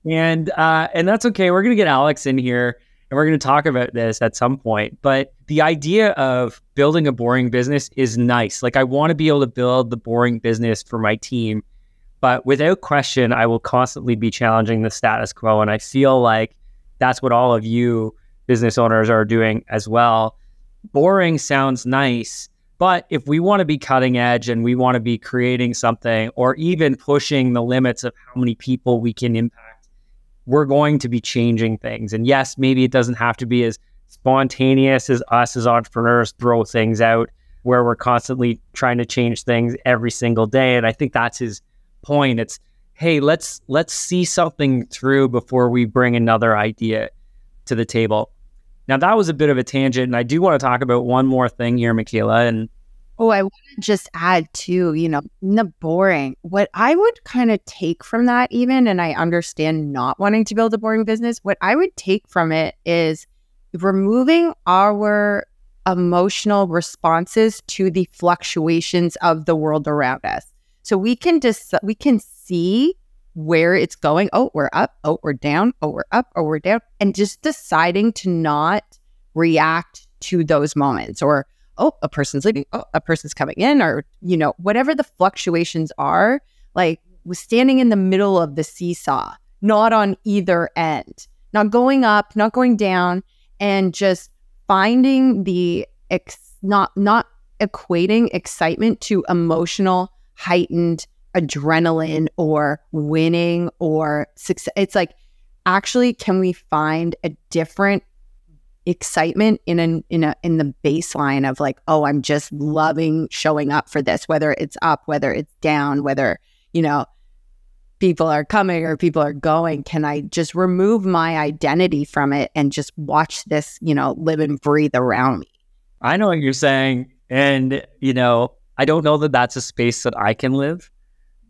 Speaker 1: and uh, and that's okay. We're gonna get Alex in here, and we're gonna talk about this at some point. But the idea of building a boring business is nice. Like I want to be able to build the boring business for my team, but without question, I will constantly be challenging the status quo, and I feel like that's what all of you business owners are doing as well. Boring sounds nice. But if we want to be cutting edge and we want to be creating something or even pushing the limits of how many people we can impact we're going to be changing things. And yes, maybe it doesn't have to be as spontaneous as us as entrepreneurs throw things out where we're constantly trying to change things every single day. And I think that's his point. It's hey, let's let's see something through before we bring another idea to the table. Now that was a bit of a tangent, and I do want to talk about one more thing here, Michaela. And
Speaker 2: Oh, I want to just add too, you know, the boring. What I would kind of take from that, even, and I understand not wanting to build a boring business, what I would take from it is removing our emotional responses to the fluctuations of the world around us. So we can just, we can see where it's going. Oh, we're up. Oh, we're down. Oh, we're up. Oh, we're down. And just deciding to not react to those moments or oh, a person's leaving, oh, a person's coming in, or, you know, whatever the fluctuations are, like was standing in the middle of the seesaw, not on either end, not going up, not going down, and just finding the ex- not not equating excitement to emotional heightened adrenaline or winning or success. It's like actually can we find a different excitement in an in a in the baseline of like oh i'm just loving showing up for this whether it's up whether it's down whether you know people are coming or people are going. Can i just remove my identity from it and just watch this you know live and breathe around me?
Speaker 1: I know what you're saying. And you know i don't know that that's a space that i can live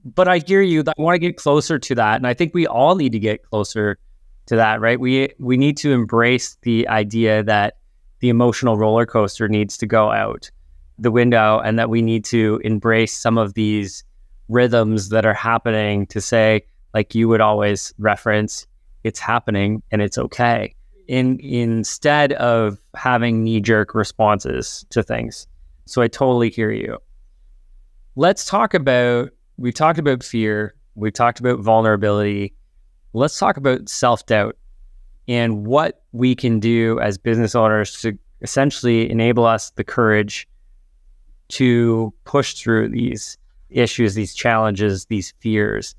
Speaker 1: but i hear you i want to get closer to that. And i think we all need to get closer to that, right? We we need to embrace the idea that the emotional roller coaster needs to go out the window and that we need to embrace some of these rhythms that are happening to say like you would always reference it's happening and it's okay in instead of having knee jerk responses to things so i totally hear you let's talk about we've talked about fear, we've talked about vulnerability. Let's talk about self doubt and what we can do as business owners to essentially enable us the courage to push through these issues, these challenges, these fears.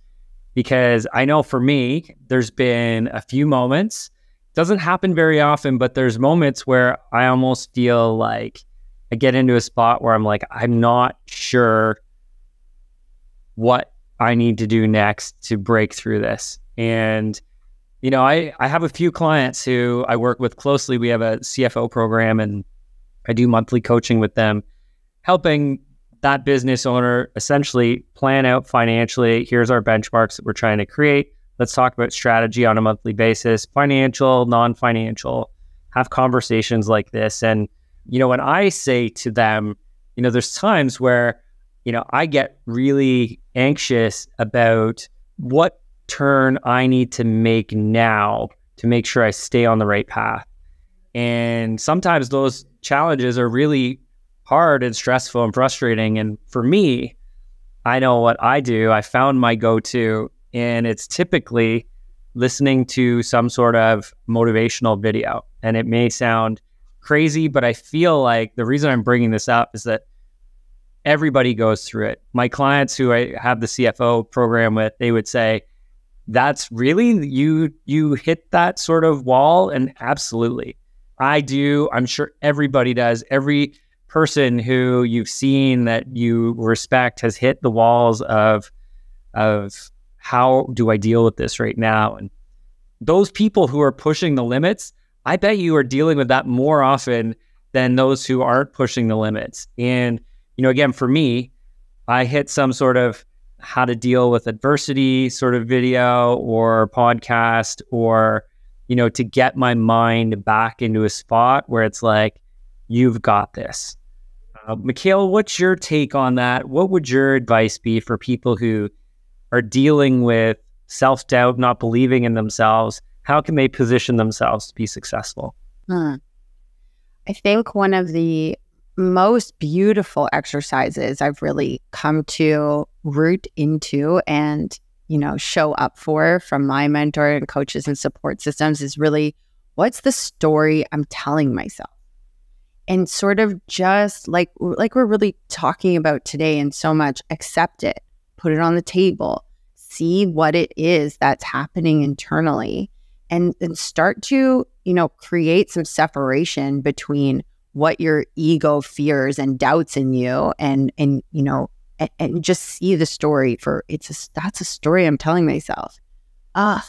Speaker 1: Because I know for me, there's been a few moments, doesn't happen very often, but there's moments where I almost feel like I get into a spot where I'm like, I'm not sure what I need to do next to break through this. And, you know, I, I have a few clients who I work with closely. We have a CFO program and I do monthly coaching with them, helping that business owner essentially plan out financially. Here's our benchmarks that we're trying to create. Let's talk about strategy on a monthly basis, financial, non financial, have conversations like this. And, you know, when I say to them, you know, there's times where, you know, I get really anxious about what turn I need to make now to make sure I stay on the right path. And sometimes those challenges are really hard and stressful and frustrating. And for me, I know what I do. I found my go to, and it's typically listening to some sort of motivational video. And it may sound crazy, but I feel like the reason I'm bringing this up is that everybody goes through it. My clients who I have the CFO program with, they would say, that's really you you hit that sort of wall and absolutely. I do. I'm sure everybody does. Every person who you've seen that you respect has hit the walls of of how do i deal with this right now? And those people who are pushing the limits i bet you are dealing with that more often than those who aren't pushing the limits. And you know, again, for me, I hit some sort of how to deal with adversity sort of video or podcast or, you know, to get my mind back into a spot where it's like, you've got this. Uh, Michaela, what's your take on that? What would your advice be for people who are dealing with self doubt, not believing in themselves? How can they position themselves to be successful? Hmm.
Speaker 2: I think one of the most beautiful exercises I've really come to root into and, you know, show up for from my mentor and coaches and support systems is really what's the story I'm telling myself? And sort of just like like we're really talking about today and so much, accept it, put it on the table, see what it is that's happening internally and then start to, you know, create some separation between what your ego fears and doubts in you and and you know and, and just see the story for it's a that's a story i'm telling myself. Ah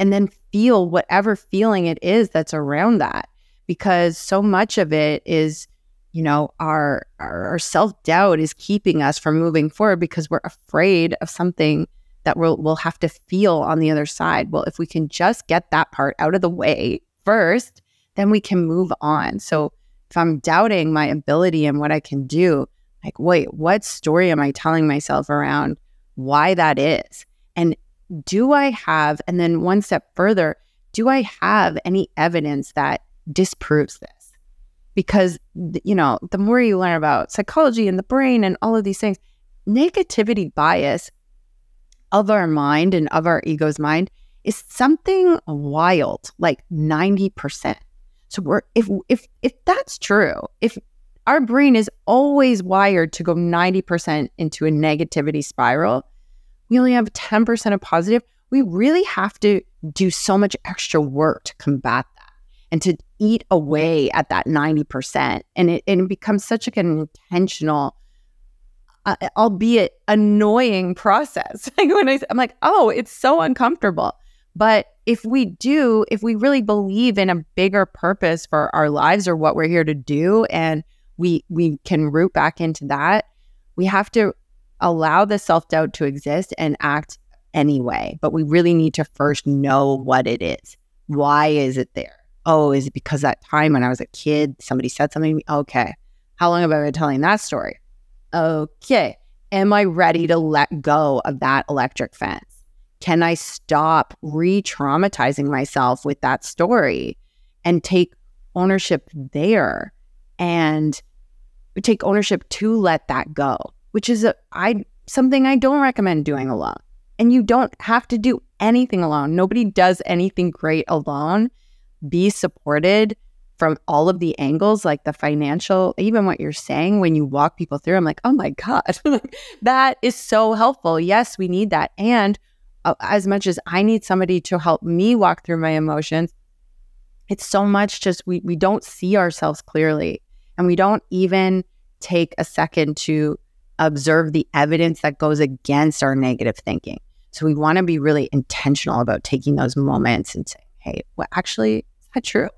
Speaker 2: and then feel whatever feeling it is that's around that because so much of it is you know our our, our self-doubt is keeping us from moving forward because we're afraid of something that we'll, we'll have to feel on the other side. Well if we can just get that part out of the way first then we can move on. So if I'm doubting my ability and what I can do, like, wait, what story am I telling myself around why that is? And do I have, and then one step further, do I have any evidence that disproves this? Because, you know, the more you learn about psychology and the brain and all of these things, negativity bias of our mind and of our ego's mind is something wild, like 90%. So we're if if if that's true, if our brain is always wired to go 90% into a negativity spiral, we only have 10% of positive. We really have to do so much extra work to combat that and to eat away at that 90%. And it, and it becomes such like an intentional, uh, albeit annoying process. like when I, I'm like, oh, it's so uncomfortable. But if we do, if we really believe in a bigger purpose for our lives or what we're here to do, and we we can root back into that, we have to allow the self doubt to exist and act anyway. But we really need to first know what it is. Why is it there? Oh, is it because that time when I was a kid, somebody said something? Okay. How long have I been telling that story? Okay. Am I ready to let go of that electric fence? Can I stop re traumatizing myself with that story and take ownership there and take ownership to let that go? which is a, I something I don't recommend doing alone. And you don't have to do anything alone. Nobody does anything great alone. Be supported from all of the angles, like the financial, even what you're saying when you walk people through. I'm like, oh my God, that is so helpful. Yes, we need that. And Uh, as much as I need somebody to help me walk through my emotions, it's so much just we, we don't see ourselves clearly and we don't even take a second to observe the evidence that goes against our negative thinking. So we want to be really intentional about taking those moments and saying, hey, well, actually, is that true?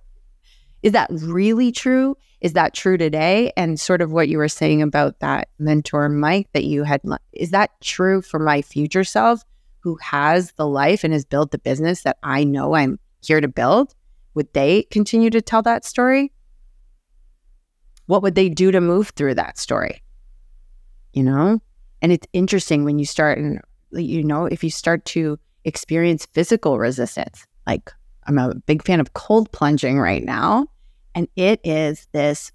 Speaker 2: Is that really true? Is that true today? And sort of what you were saying about that mentor, Mike, that you had, is that true for my future self who has the life and has built the business that I know I'm here to build? Would they continue to tell that story? What would they do to move through that story? You know? And it's interesting when you start and you know, if you start to experience physical resistance, like I'm a big fan of cold plunging right now. And it is this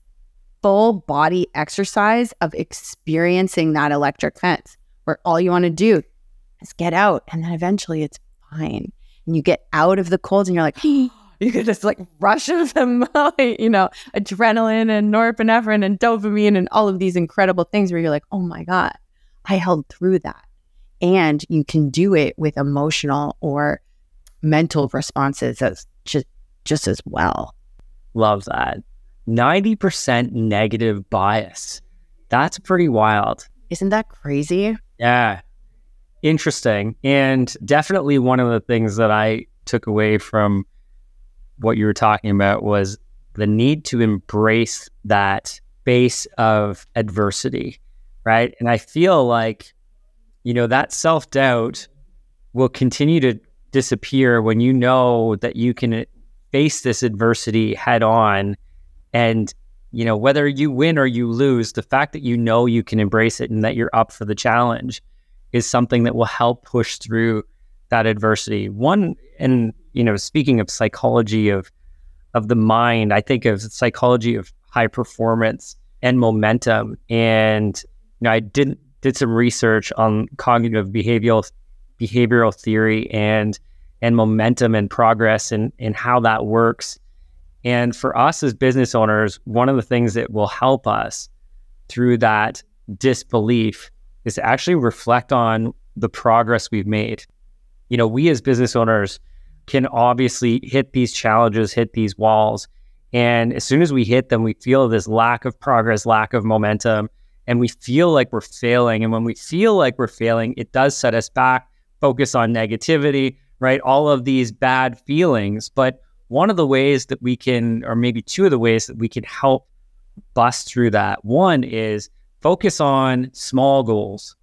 Speaker 2: full body exercise of experiencing that electric fence where all you want to do get out. And then eventually it's fine. And you get out of the cold and you're like, you could just like rush of them, you know, adrenaline and norepinephrine and dopamine and all of these incredible things where you're like, oh my God, I held through that and you can do it with emotional or mental responses as just just as well.
Speaker 1: Love that. 90% negative bias. That's pretty wild.
Speaker 2: Isn't that crazy?
Speaker 1: Yeah. Interesting. And definitely one of the things that I took away from what you were talking about was the need to embrace that base of adversity, right? And I feel like you know, that self doubt will continue to disappear when you know that you can uh, face this adversity head on. And, you know, whether you win or you lose, the fact that you know you can embrace it and that you're up for the challenge is something that will help push through that adversity. One, and, you know, speaking of psychology of, of the mind, I think of psychology of high performance and momentum. And, you know, I didn't did some research on cognitive behavioral behavioral theory and and momentum and progress and and how that works. And for us as business owners, one of the things that will help us through that disbelief is to actually reflect on the progress we've made. You know, we as business owners can obviously hit these challenges, hit these walls. And as soon as we hit them, we feel this lack of progress, lack of momentum and we feel like we're failing. And when we feel like we're failing, it does set us back, focus on negativity, right? All of these bad feelings. But one of the ways that we can, or maybe two of the ways that we can help bust through that, one is focus on small goals,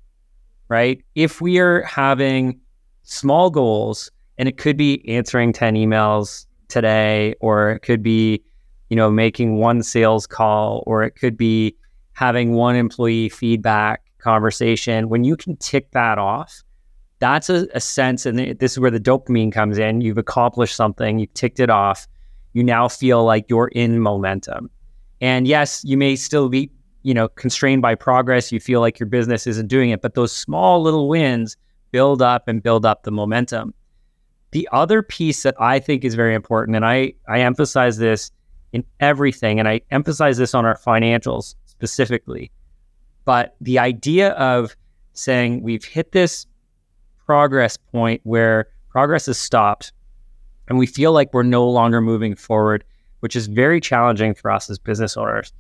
Speaker 1: right? If we are having small goals, and it could be answering 10 emails today, or it could be, you know, making one sales call, or it could be, having one employee feedback conversation, when you can tick that off, that's a, a, sense, and this is where the dopamine comes in. You've accomplished something, you've ticked it off. You now feel like you're in momentum. And yes, you may still be, you know, constrained by progress. You feel like your business isn't doing it, but those small little wins build up and build up the momentum. The other piece that I think is very important, and I, I emphasize this in everything, and I emphasize this on our financials, specifically. But the idea of saying we've hit this progress point where progress has stopped and we feel like we're no longer moving forward, which is very challenging for us as business owners.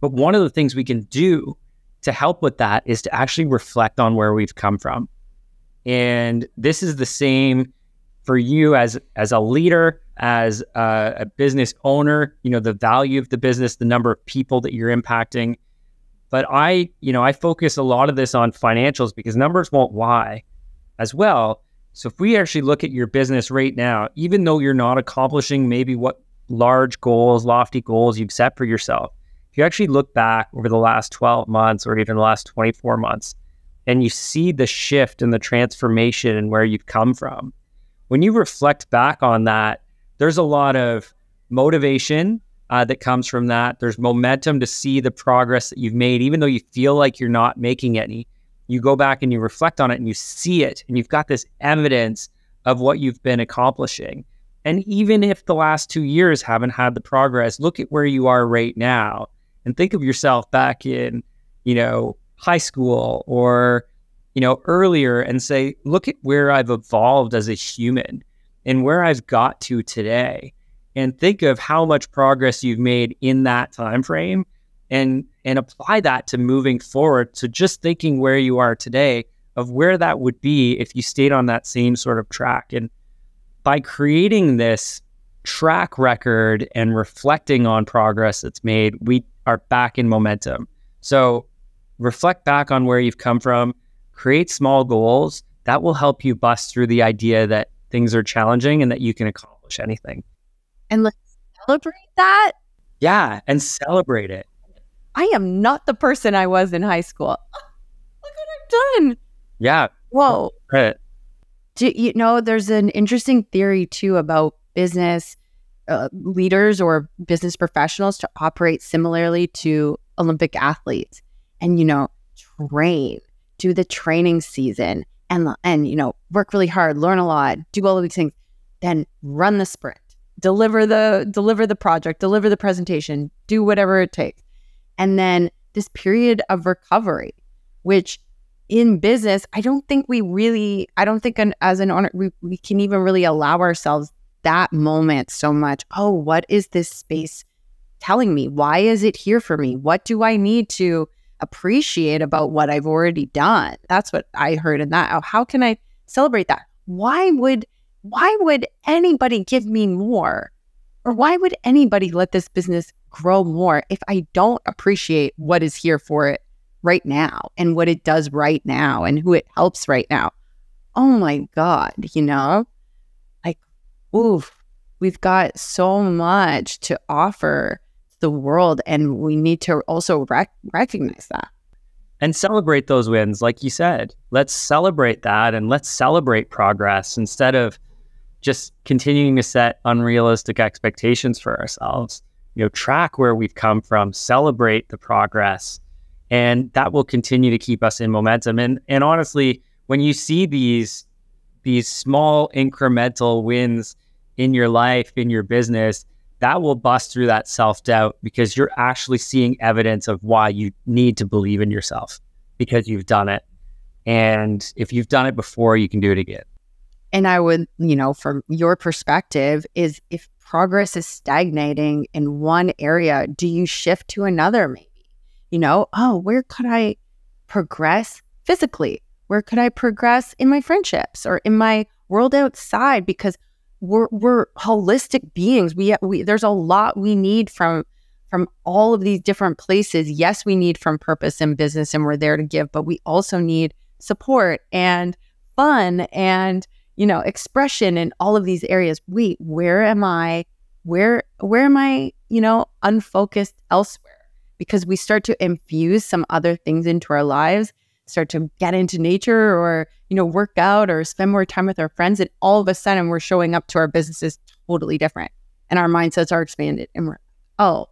Speaker 1: But one of the things we can do to help with that is to actually reflect on where we've come from. And this is the same for you as as a leader, as a, a business owner, you know, the value of the business, the number of people that you're impacting. But I, you know, I focus a lot of this on financials because numbers won't lie as well. So if we actually look at your business right now, even though you're not accomplishing maybe what large goals, lofty goals you've set for yourself, you actually look back over the last 12 months or even the last 24 months and you see the shift and the transformation and where you've come from, when you reflect back on that, there's a lot of motivation, uh, that comes from that. There's momentum to see the progress that you've made, even though you feel like you're not making any. You go back and you reflect on it and you see it, and you've got this evidence of what you've been accomplishing. And even if the last two years haven't had the progress, look at where you are right now and think of yourself back in, you know, high school or, you know, earlier and say, look at where I've evolved as a human and where I've got to today. And think of how much progress you've made in that time frame and and apply that to moving forward to just thinking where you are today of where that would be if you stayed on that same sort of track. And by creating this track record and reflecting on progress that's made we are back in momentum so reflect back on where you've come from create small goals that will help you bust through the idea that things are challenging and that you can accomplish anything
Speaker 2: and let's celebrate that.
Speaker 1: Yeah, and celebrate it.
Speaker 2: I am not the person I was in high school. Look what I've done.
Speaker 1: Yeah.
Speaker 2: Whoa.
Speaker 1: Right.
Speaker 2: Do you know there's an interesting theory too about business uh, leaders or business professionals to operate similarly to Olympic athletes and you know train do the training season and and you know work really hard learn a lot do all of these things then run the sprint deliver the deliver the project, deliver the presentation, do whatever it takes. And then this period of recovery, which in business, I don't think we really, I don't think an, as an owner, we, we can even really allow ourselves that moment so much. Oh, what is this space telling me? Why is it here for me? What do I need to appreciate about what I've already done? That's what I heard in that. Oh, how can I celebrate that? Why would why would anybody give me more? Or why would anybody let this business grow more if I don't appreciate what is here for it right now and what it does right now and who it helps right now? Oh my God, you know? Oof, we've got so much to offer the world and we need to also rec- recognize that
Speaker 1: and celebrate those wins like you said let's celebrate that and let's celebrate progress instead of just continuing to set unrealistic expectations for ourselves. You know, track where we've come from, celebrate the progress, and that will continue to keep us in momentum. And and honestly, when you see these these small incremental wins in your life, in your business, that will bust through that self doubt because you're actually seeing evidence of why you need to believe in yourself because you've done it. And if you've done it before, you can do it again.
Speaker 2: And I would, you know, from your perspective, is if progress is stagnating in one area, do you shift to another maybe? You know, oh, where could I progress physically? Where could I progress in my friendships or in my world outside? Because we're we're holistic beings. We we there's a lot we need from from all of these different places. Yes, we need from purpose and business and we're there to give, but we also need support and fun and you know, expression in all of these areas. Wait, where am I? Where where am I, you know, unfocused elsewhere? Because we start to infuse some other things into our lives, start to get into nature or, you know, work out or spend more time with our friends. And all of a sudden we're showing up to our businesses totally different. And our mindsets are expanded. And we're, oh,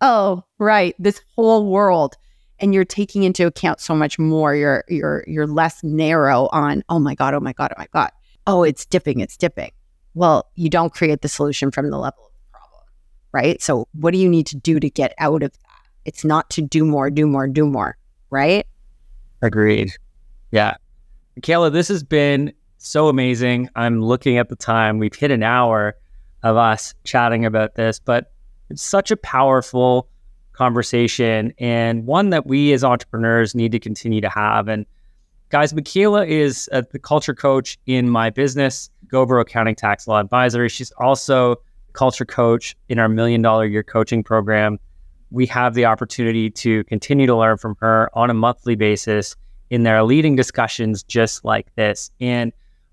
Speaker 2: oh, right. This whole world and you're taking into account so much more. You're you're you're less narrow on, oh my God, oh my God, oh my God oh, it's dipping, it's dipping. Well, you don't create the solution from the level of the problem, right? So, what do you need to do to get out of that? It's not to do more, do more, do more, right?
Speaker 1: Agreed. Yeah. Michaela, this has been so amazing. I'm looking at the time. We've hit an hour of us chatting about this, but it's such a powerful conversation and one that we as entrepreneurs need to continue to have. And Guys, Michaela is uh, the culture coach in my business, Gauvreau Accounting Tax Law Advisory. She's also culture coach in our Million Dollar Year coaching program. We have the opportunity to continue to learn from her on a monthly basis in their leading discussions just like this. And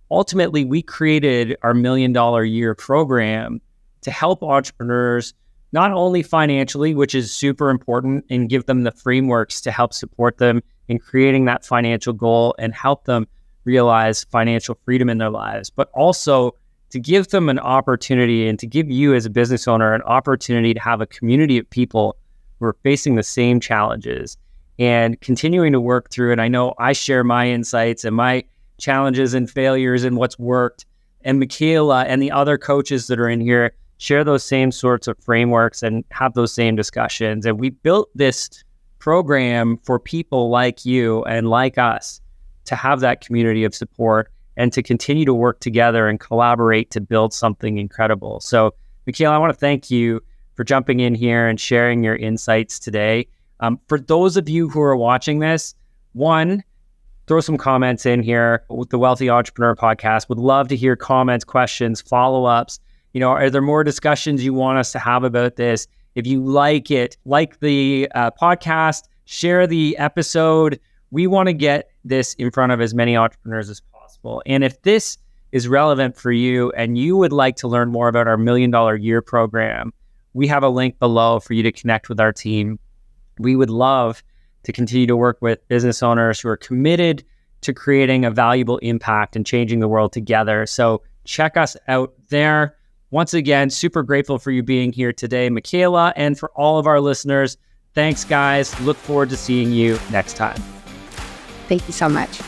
Speaker 1: ultimately, we created our Million Dollar Year program to help entrepreneurs not only financially, which is super important, and give them the frameworks to help support them in creating that financial goal and help them realize financial freedom in their lives, but also to give them an opportunity and to give you as a business owner an opportunity to have a community of people who are facing the same challenges and continuing to work through it. I know I share my insights and my challenges and failures and what's worked. And Michaela and the other coaches that are in here share those same sorts of frameworks and have those same discussions. And we built this program for people like you and like us to have that community of support and to continue to work together and collaborate to build something incredible. So, Michaela, I want to thank you for jumping in here and sharing your insights today. Um, for those of you who are watching this, one, throw some comments in here with the Wealthy Entrepreneur podcast. Would love to hear comments, questions, follow ups. You know, are there more discussions you want us to have about this? If you like it, like the uh, podcast, share the episode. We want to get this in front of as many entrepreneurs as possible. And if this is relevant for you and you would like to learn more about our million dollar year program, we have a link below for you to connect with our team. We would love to continue to work with business owners who are committed to creating a valuable impact and changing the world together. So check us out there. Once again, super grateful for you being here today, Michaela, and for all of our listeners. Thanks, guys. Look forward to seeing you next time.
Speaker 2: Thank you so much.